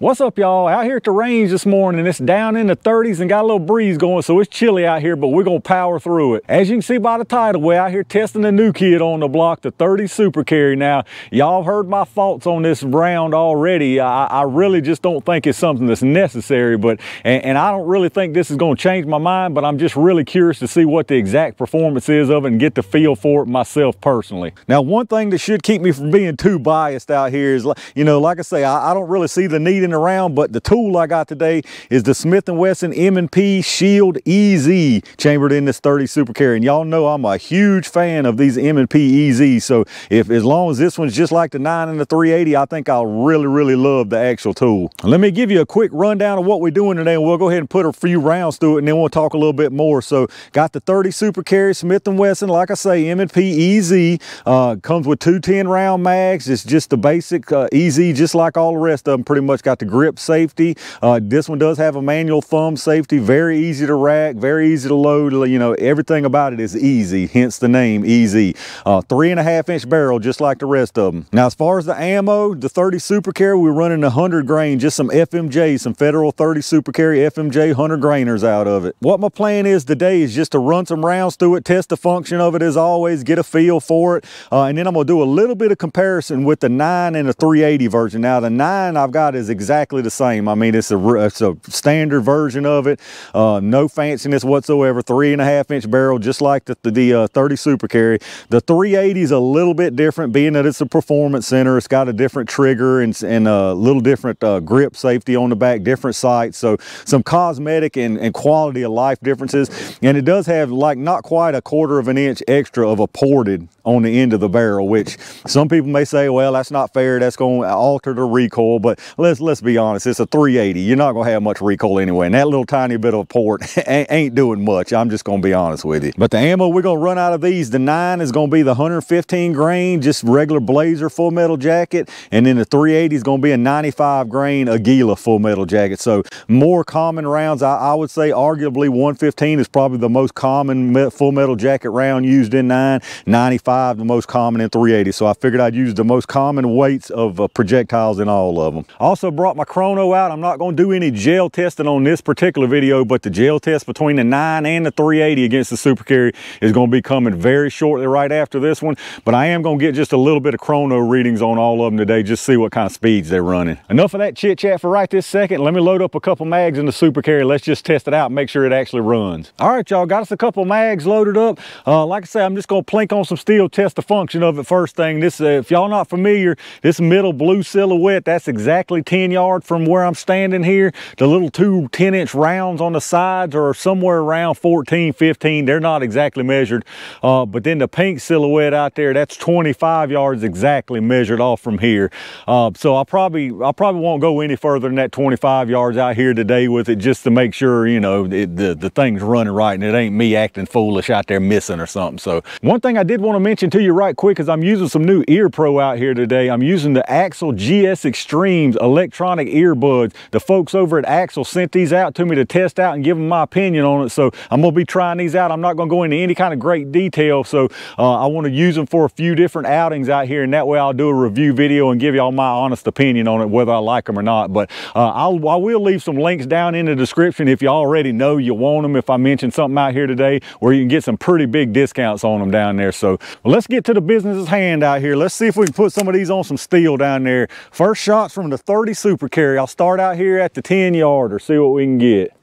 What's up y'all? Out here at the range this morning, it's down in the 30s and got a little breeze going, so it's chilly out here, but we're gonna power through it. As you can see by the title, we're out here testing the new kid on the block, the 30 Super Carry. Now, y'all heard my thoughts on this round already. I, I, really just don't think it's something that's necessary, but and, and I don't really think this is gonna change my mind, but I'm just really curious to see what the exact performance is of it and get the feel for it myself personally. Now, one thing that should keep me from being too biased out here is, you know, like I say, I, I don't really see the need around, but the tool I got today is the Smith & Wesson M&P Shield EZ chambered in this 30 Super Carry. And y'all know I'm a huge fan of these M&P EZ. So if as long as this one's just like the 9 and the 380, I think I'll really, really love the actual tool. Let me give you a quick rundown of what we're doing today. And we'll go ahead and put a few rounds through it and then we'll talk a little bit more. So got the 30 Super Carry Smith & Wesson, like I say, M&P EZ. Uh, comes with two 10 round mags. It's just the basic uh, EZ, just like all the rest of them. Pretty much got the grip safety. Uh, this one does have a manual thumb safety, very easy to rack, very easy to load. You know, everything about it is easy, hence the name Easy. Uh, three and a half inch barrel, just like the rest of them. Now, as far as the ammo, the 30 Super Carry, we're running 100 grain, just some FMJ, some Federal 30 Super Carry FMJ 100 grainers out of it. What my plan is today is just to run some rounds through it, test the function of it as always, get a feel for it, uh, and then I'm gonna do a little bit of comparison with the 9 and the 380 version. Now, the 9 I've got is exactly exactly the same. I mean, it's a, it's a standard version of it. Uh, no fanciness whatsoever. Three and a half inch barrel, just like the, the, the uh, 30 Super Carry. The 380 is a little bit different, being that it's a performance center. It's got a different trigger and, and a little different uh, grip safety on the back, different sights. So some cosmetic and, and quality of life differences. And it does have like not quite a quarter of an inch extra of a ported on the end of the barrel, which some people may say, well, that's not fair. That's going to alter the recoil. But let's let's be honest, it's a 380. You're not going to have much recoil anyway. And that little tiny bit of port ain't doing much. I'm just going to be honest with you. But the ammo we're going to run out of these, the 9 is going to be the 115 grain, just regular Blazer full metal jacket. And then the 380 is going to be a 95 grain Aguila full metal jacket. So more common rounds, I, I would say arguably 115 is probably the most common full metal jacket round used in 9. 95 the most common in 380. So I figured I'd use the most common weights of uh, projectiles in all of them. Also brought my chrono out. I'm not going to do any gel testing on this particular video, but the gel test between the 9 and the 380 against the Super Carry is going to be coming very shortly right after this one. But I am going to get just a little bit of chrono readings on all of them today, just see what kind of speeds they're running. Enough of that chit chat for right this second. Let me load up a couple mags in the Super Carry. Let's just test it out make sure it actually runs. All right, y'all, got us a couple mags loaded up. Uh, like I said, I'm just going to plink on some steel, test the function of it first thing. This, uh, if y'all not familiar, this middle blue silhouette, that's exactly 10 yards from where I'm standing here. The little two 10 inch rounds on the sides are somewhere around 14, 15. They're not exactly measured. Uh, but then the pink silhouette out there, that's 25 yards exactly measured off from here. Uh, so I probably, I probably won't go any further than that 25 yards out here today with it just to make sure, you know, it, the, the thing's running right and it ain't me acting foolish out there missing or something. So one thing I did want to mention to you right quick is I'm using some new ear pro out here today. I'm using the Axil GS Extremes electronic earbuds. The folks over at Axil sent these out to me to test out and give them my opinion on it. So I'm going to be trying these out. I'm not going to go into any kind of great detail. So uh, I want to use them for a few different outings out here. And that way I'll do a review video and give y'all my honest opinion on it, whether I like them or not. But uh, I'll, I will leave some links down in the description if you already know you want them. If I mention something out here today where you can get some pretty big discounts on them down there. So well, let's get to the business's hand out here. Let's see if we can put some of these on some steel down there. First shots from the 30 Super Carry. I'll start out here at the 10 yarder, see what we can get.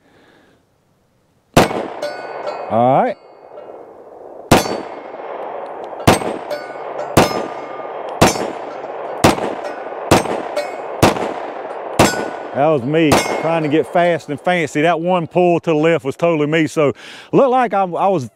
All right. That was me trying to get fast and fancy. That one pull to the left was totally me. So looked like I, I, was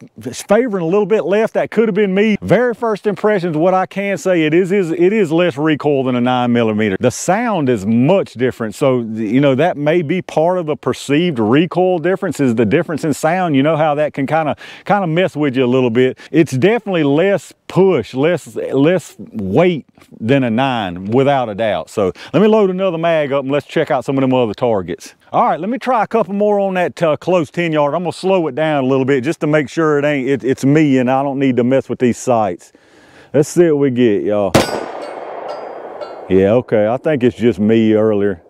favoring a little bit left. That could have been me. Very first impressions, what I can say, it is, is, it is less recoil than a nine millimeter. The sound is much different. So, you know, that may be part of the perceived recoil difference is the difference in sound. You know how that can kind of, kind of mess with you a little bit. It's definitely less push, less, less weight than a nine, without a doubt. So let me load another mag up and let's check out some of them other targets. All right, let me try a couple more on that uh, close 10 yard. I'm gonna slow it down a little bit just to make sure it ain't, it, it's me and I don't need to mess with these sights. Let's see what we get, y'all. Yeah, okay, I think it's just me earlier.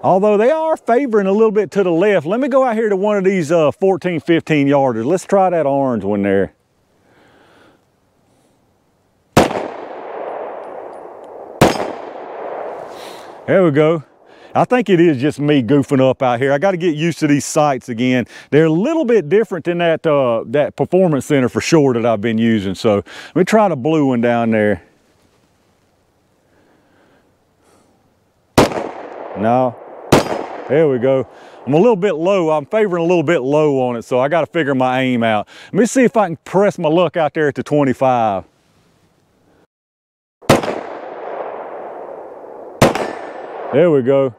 Although they are favoring a little bit to the left. Let me go out here to one of these uh, 14, 15 yarders. Let's try that orange one there. There we go. I think it is just me goofing up out here. I got to get used to these sights again. They're a little bit different than that uh, that performance center for sure that I've been using. So let me try the blue one down there. No. There we go. I'm a little bit low. I'm favoring a little bit low on it, so I got to figure my aim out. Let me see if I can press my luck out there at the 25. There we go.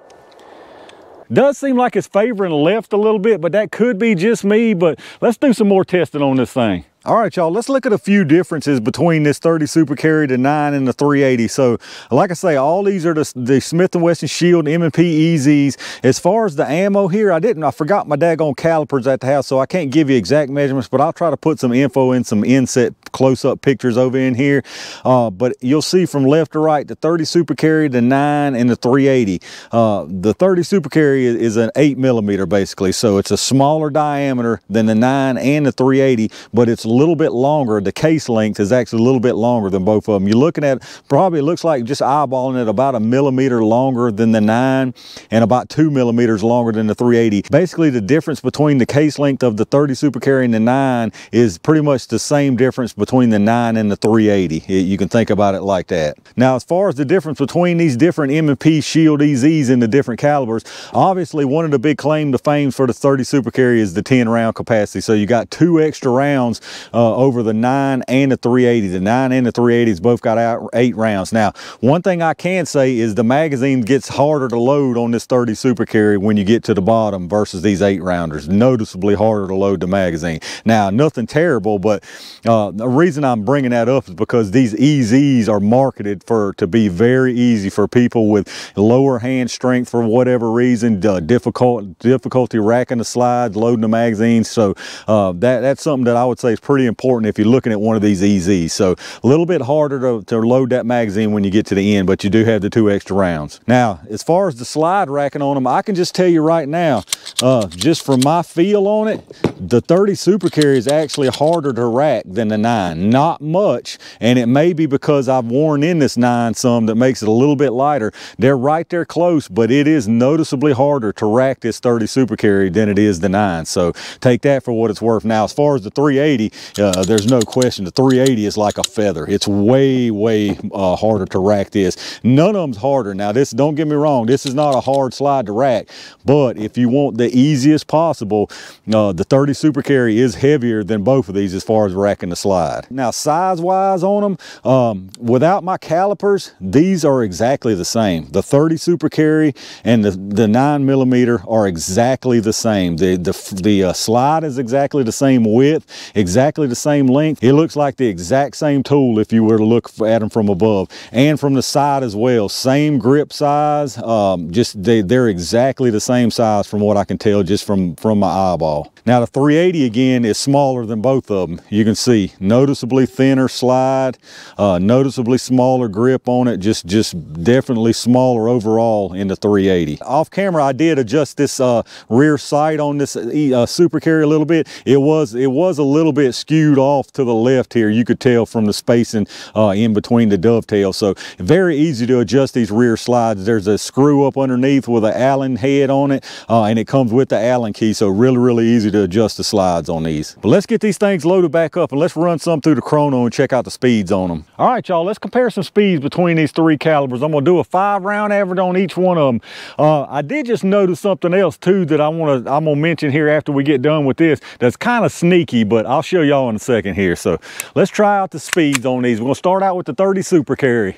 Does seem like it's favoring left a little bit, but that could be just me, but let's do some more testing on this thing. All right, y'all, let's look at a few differences between this 30 Super Carry, the 9, and the 380. So, like I say, all these are the, the Smith & Wesson Shield M&P EZs. As far as the ammo here, I didn't, I forgot my daggone calipers at the house, so I can't give you exact measurements, but I'll try to put some info in some inset close-up pictures over in here. Uh, but you'll see from left to right, the 30 Super Carry, the 9, and the 380. Uh, the 30 Super Carry is, is an 8 millimeter, basically, so it's a smaller diameter than the 9 and the 380, but it's a little bit longer. The case length is actually a little bit longer than both of them. You're looking at, probably looks like just eyeballing it about a millimeter longer than the 9 and about 2 millimeters longer than the 380. Basically, the difference between the case length of the 30 Super Carry and the 9 is pretty much the same difference between the 9 and the 380. You can think about it like that. Now, as far as the difference between these different M&P Shield EZs in the different calibers, obviously one of the big claim to fame for the 30 Super Carry is the 10 round capacity. So you got two extra rounds uh, over the 9 and the 380. The 9 and the 380s both got out eight rounds. Now, one thing I can say is the magazine gets harder to load on this 30 Super Carry when you get to the bottom versus these eight rounders. Noticeably harder to load the magazine. Now, nothing terrible, but uh, the reason I'm bringing that up is because these EZs are marketed for to be very easy for people with lower hand strength for whatever reason, uh, difficult difficulty racking the slides, loading the magazines. So uh, that that's something that I would say is pretty important if you're looking at one of these EZs. So a little bit harder to, to load that magazine when you get to the end, but you do have the two extra rounds. Now, as far as the slide racking on them, I can just tell you right now, uh, just from my feel on it, the 30 Super Carry is actually harder to rack than the 9. Not much, and it may be because I've worn in this 9 some that makes it a little bit lighter. They're right there close, but it is noticeably harder to rack this 30 Super Carry than it is the 9. So take that for what it's worth. Now, as far as the 380, uh, there's no question. The 380 is like a feather. It's way, way uh, harder to rack this. None of them's harder. Now, this, don't get me wrong, this is not a hard slide to rack, but if you want the easiest possible, uh, the 30 Super Carry is heavier than both of these as far as racking the slide. Now, size-wise on them, um, without my calipers, these are exactly the same. The 30 Super Carry and the, the 9 millimeter are exactly the same. The, the, the uh, slide is exactly the same width, exactly the same length. It looks like the exact same tool if you were to look at them from above and from the side as well. Same grip size, um, just they, they're exactly the same size from what I can tell just from, from my eyeball. Now the 380 again is smaller than both of them. You can see noticeably thinner slide, uh, noticeably smaller grip on it, just, just definitely smaller overall in the 380. Off camera I did adjust this uh, rear sight on this uh, Super Carry a little bit. It was, it was a little bit skewed off to the left here. You could tell from the spacing uh, in between the dovetail. So very easy to adjust these rear slides. There's a screw up underneath with an Allen head on it uh, and it comes with the Allen key. So really, really easy to adjust the slides on these. But let's get these things loaded back up and let's run some through the chrono and check out the speeds on them. All right, y'all, let's compare some speeds between these three calibers. I'm gonna do a five round average on each one of them. Uh, I did just notice something else too that I wanna, I'm gonna mention here after we get done with this that's kind of sneaky, but I'll show y'all in a second here. So let's try out the speeds on these. We're gonna start out with the 30 Super Carry.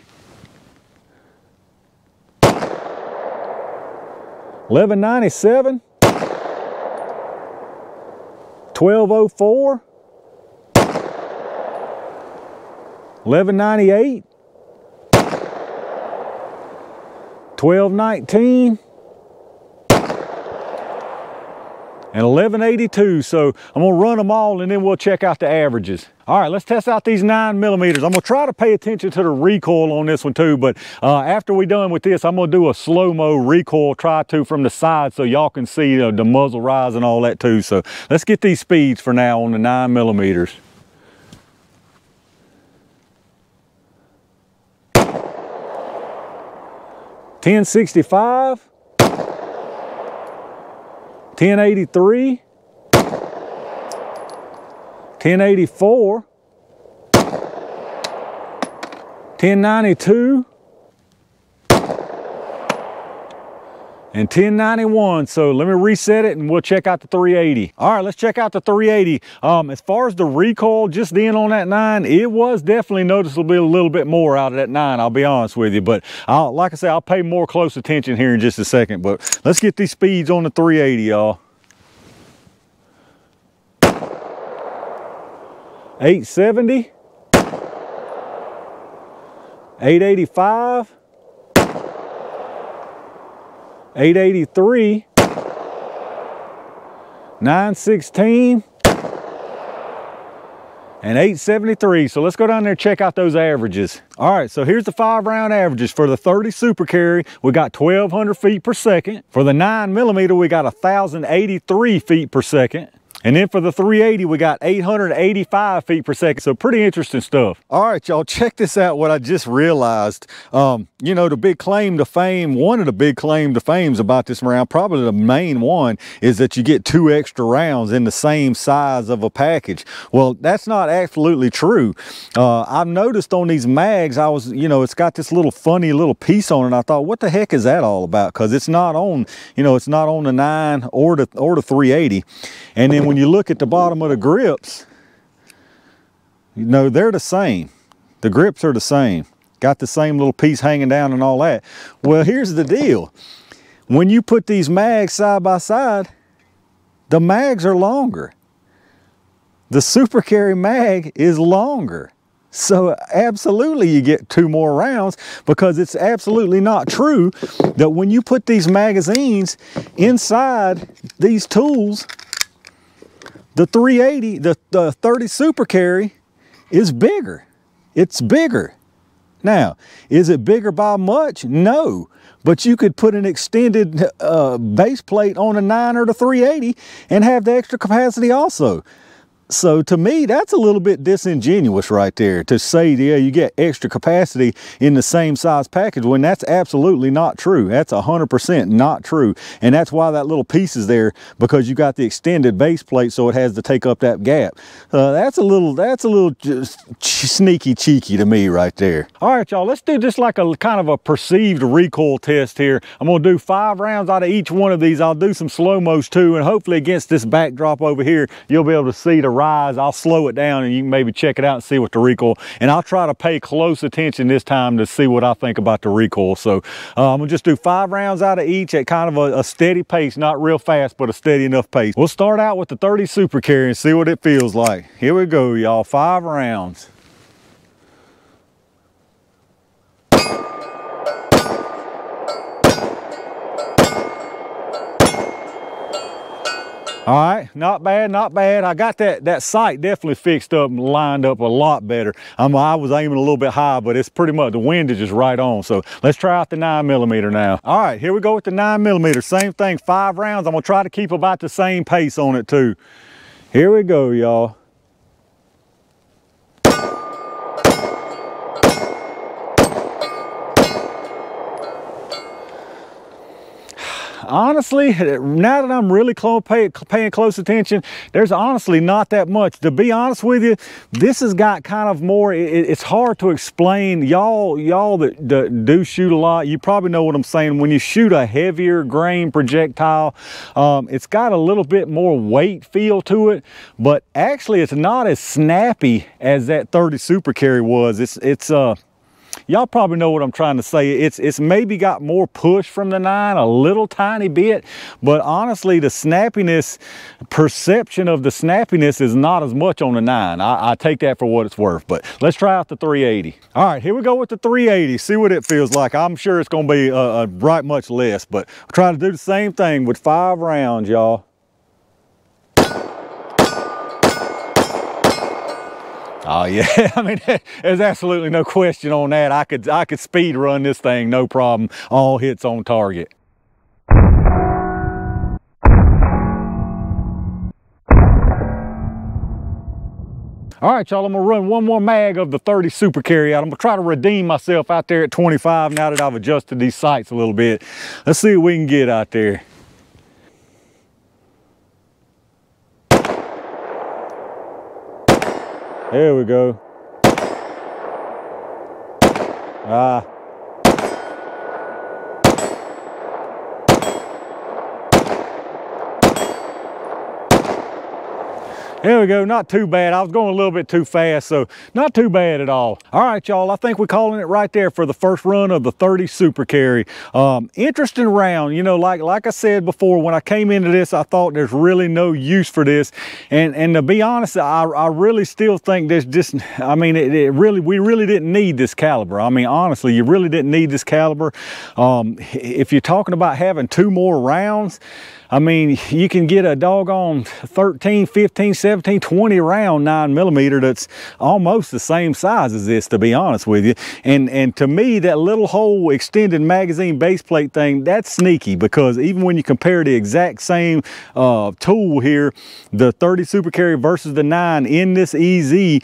1197 1204 1198 1219 and 1182. So I'm gonna run them all and then we'll check out the averages. All right, let's test out these nine millimeters. I'm gonna try to pay attention to the recoil on this one too, but uh, after we're done with this, I'm gonna do a slow-mo recoil try to from the side so y'all can see uh, the muzzle rise and all that too. So let's get these speeds for now on the nine millimeters. Ten sixty five. 1083, 1084, 1092, and 1091. So let me reset it and we'll check out the 380. All right, let's check out the 380. Um, as far as the recoil just then on that nine, it was definitely noticeably a little bit more out of that nine, I'll be honest with you. But I'll, like I say, I'll pay more close attention here in just a second. But let's get these speeds on the 380, y'all. 870, 885, 883, 916, and 873. So let's go down there and check out those averages. All right, so here's the five round averages. For the 30 super carry, we got 1200 feet per second. For the nine millimeter, we got 1083 feet per second. And then for the 380, we got 885 feet per second. So pretty interesting stuff. All right, y'all, check this out, what I just realized. Um, you know, the big claim to fame, one of the big claim to fames about this round, probably the main one, is that you get two extra rounds in the same size of a package. Well, that's not absolutely true. Uh, I've noticed on these mags, I was, you know, it's got this little funny little piece on it. I thought, what the heck is that all about? Because it's not on, you know, it's not on the 9 or the, or the 380. And then when you look at the bottom of the grips, you know, they're the same. The grips are the same. Got the same little piece hanging down and all that. Well, here's the deal. When you put these mags side by side, the mags are longer. The Super Carry mag is longer. So absolutely you get two more rounds because it's absolutely not true that when you put these magazines inside these tools, the 380, the, the 30 Super Carry is bigger. It's bigger. Now, is it bigger by much? No. But you could put an extended uh, base plate on a 9 or the 380 and have the extra capacity also. So to me, that's a little bit disingenuous right there to say, yeah, you get extra capacity in the same size package when that's absolutely not true. That's 100% not true. And that's why that little piece is there because you got the extended base plate so it has to take up that gap. Uh, that's a little, that's a little sneaky cheeky to me right there. All right, y'all, let's do just like a kind of a perceived recoil test here. I'm gonna do five rounds out of each one of these. I'll do some slow-mos too, and hopefully against this backdrop over here, you'll be able to see the rise, I'll slow it down and you can maybe check it out and see what the recoil, and I'll try to pay close attention this time to see what I think about the recoil. So uh, I'm gonna just do five rounds out of each at kind of a, a steady pace, not real fast, but a steady enough pace. We'll start out with the 30 Super Carry and see what it feels like. Here we go, y'all, five rounds. All right, not bad, not bad. I got that, that sight definitely fixed up and lined up a lot better. I'm, I was aiming a little bit high, but it's pretty much, the wind is just right on. So let's try out the nine millimeter now. All right, here we go with the nine millimeter. Same thing, five rounds. I'm gonna try to keep about the same pace on it too. Here we go, y'all. Honestly, now that I'm really close, pay, paying close attention, there's honestly not that much. To be honest with you, this has got kind of more, it, it's hard to explain. Y'all y'all that, that, do shoot a lot, you probably know what I'm saying. When you shoot a heavier grain projectile, um, it's got a little bit more weight feel to it, but actually it's not as snappy as that 30 Super Carry was. It's, it's, uh, y'all probably know what I'm trying to say. It's, it's maybe got more push from the nine, a little tiny bit, but honestly, the snappiness, perception of the snappiness is not as much on the nine. I, I take that for what it's worth, but let's try out the 380. All right, here we go with the 380. See what it feels like. I'm sure it's gonna be uh, uh, a, a bright much less, but I'm trying to do the same thing with five rounds, y'all. Oh yeah, I mean, there's absolutely no question on that. I could, I could speed run this thing, no problem. All hits on target. All right, y'all, I'm gonna run one more mag of the 30 Super Carry out. I'm gonna try to redeem myself out there at 25 now that I've adjusted these sights a little bit. Let's see what we can get out there. There we go. Ah. There we go, not too bad. I was going a little bit too fast, so not too bad at all. All right, y'all, I think we're calling it right there for the first run of the 30 Super Carry. Um, interesting round, you know, like like I said before, when I came into this, I thought there's really no use for this. And and to be honest, I, I really still think there's just, I mean, it, it really, we really didn't need this caliber. I mean, honestly, you really didn't need this caliber. Um, if you're talking about having two more rounds, I mean, you can get a doggone 13, 15, 17, 20 round nine millimeter that's almost the same size as this, to be honest with you. And, and to me, that little whole extended magazine base plate thing, that's sneaky because even when you compare the exact same uh, tool here, the 30 Super Carry versus the nine in this EZ,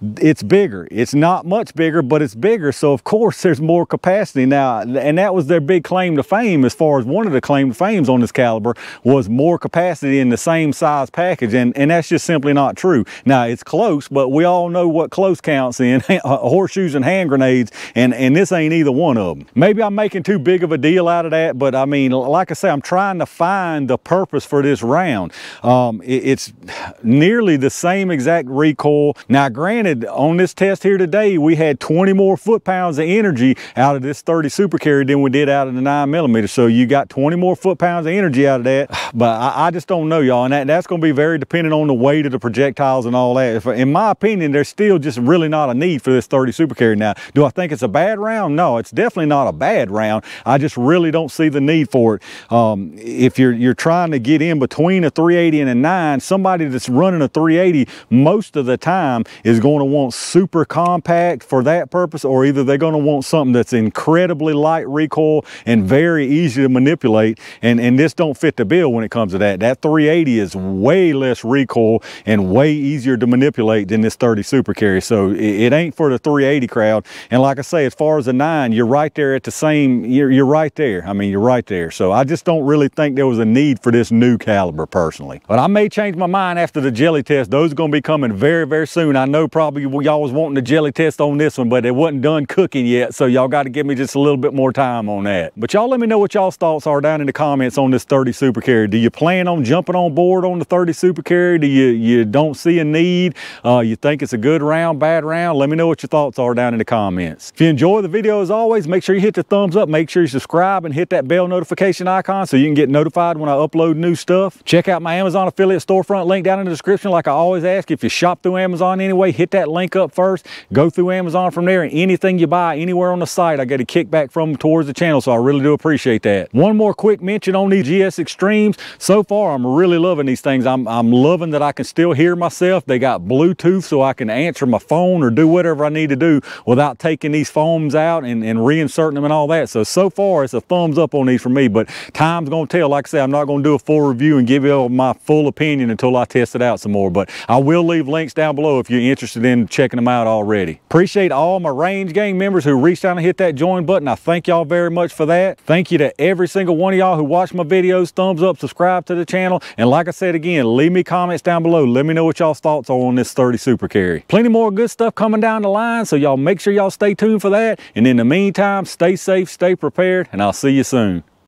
it's bigger. It's not much bigger, but it's bigger. So of course there's more capacity now. And that was their big claim to fame as far as one of the claim to fames on this caliber was more capacity in the same size package. And, and that's just simply not true. Now it's close, but we all know what close counts in horseshoes and hand grenades. And, and this ain't either one of them. Maybe I'm making too big of a deal out of that, but I mean, like I say, I'm trying to find the purpose for this round. Um, it, it's nearly the same exact recoil. Now granted, granted, on this test here today, we had 20 more foot-pounds of energy out of this 30 Super Carry than we did out of the 9 millimeter. So you got 20 more foot-pounds of energy out of that. But I, I just don't know, y'all. And that, that's going to be very dependent on the weight of the projectiles and all that. In my opinion, there's still just really not a need for this 30 Super Carry. Now, do I think it's a bad round? No, it's definitely not a bad round. I just really don't see the need for it. Um, if you're, you're trying to get in between a 380 and a 9, somebody that's running a 380 most of the time is going going to want super compact for that purpose, or either they're going to want something that's incredibly light recoil and very easy to manipulate. And, and this don't fit the bill when it comes to that. That 380 is way less recoil and way easier to manipulate than this 30 Super Carry. So it, it ain't for the 380 crowd. And like I say, as far as the nine, you're right there at the same, you're, you're right there. I mean, you're right there. So I just don't really think there was a need for this new caliber personally. But I may change my mind after the jelly test. Those are going to be coming very, very soon. I know probably probably y'all was wanting the jelly test on this one, but it wasn't done cooking yet. So y'all got to give me just a little bit more time on that. But y'all let me know what y'all's thoughts are down in the comments on this 30 Super Carry. Do you plan on jumping on board on the 30 Super Carry? Do you, you don't see a need? Uh, you think it's a good round, bad round? Let me know what your thoughts are down in the comments. If you enjoy the video as always, make sure you hit the thumbs up. Make sure you subscribe and hit that bell notification icon so you can get notified when I upload new stuff. Check out my Amazon affiliate storefront link down in the description like I always ask. If you shop through Amazon anyway, hit that link up first, go through Amazon from there, and anything you buy anywhere on the site, I get a kickback from towards the channel, so I really do appreciate that. One more quick mention on these GS Extremes. So far, I'm really loving these things. I'm, I'm loving that I can still hear myself. They got Bluetooth, so I can answer my phone or do whatever I need to do without taking these foams out and, and reinserting them and all that. So, so far, it's a thumbs up on these for me, but time's going to tell. Like I said, I'm not going to do a full review and give you all my full opinion until I test it out some more, but I will leave links down below if you're interested in checking them out already. Appreciate all my Range Gang members who reached out and hit that join button. I thank y'all very much for that. Thank you to every single one of y'all who watch my videos. Thumbs up, subscribe to the channel. And like I said again, leave me comments down below. Let me know what y'all's thoughts are on this 30 Super Carry. Plenty more good stuff coming down the line, so y'all make sure y'all stay tuned for that. And in the meantime, stay safe, stay prepared, and I'll see you soon.